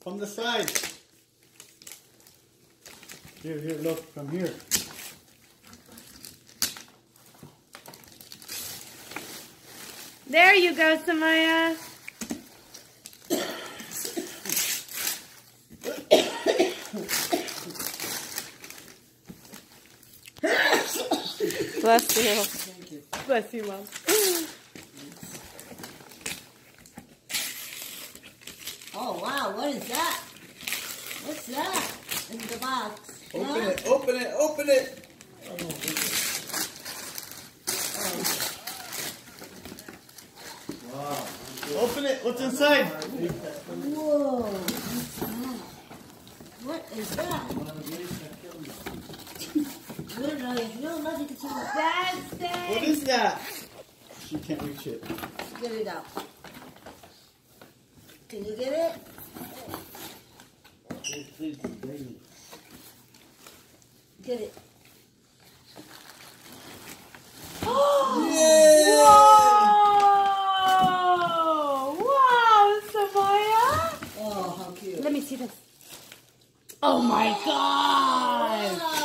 From the side. Here, here, look, from here. There you go, Samaya. Bless you. Bless you, Mom. Oh wow, what is that? What's that in the box? Open Huh? it, open it, open it. Wow. Open it, what's inside? Whoa, what's that? What is that? No, no, if you don't love it, you can That's What it. is that? She can't reach it. get it out. Can you get it? Get it. Whoa! Wow, Samaya. Oh, how cute. Let me see this. Oh my God! Wow. That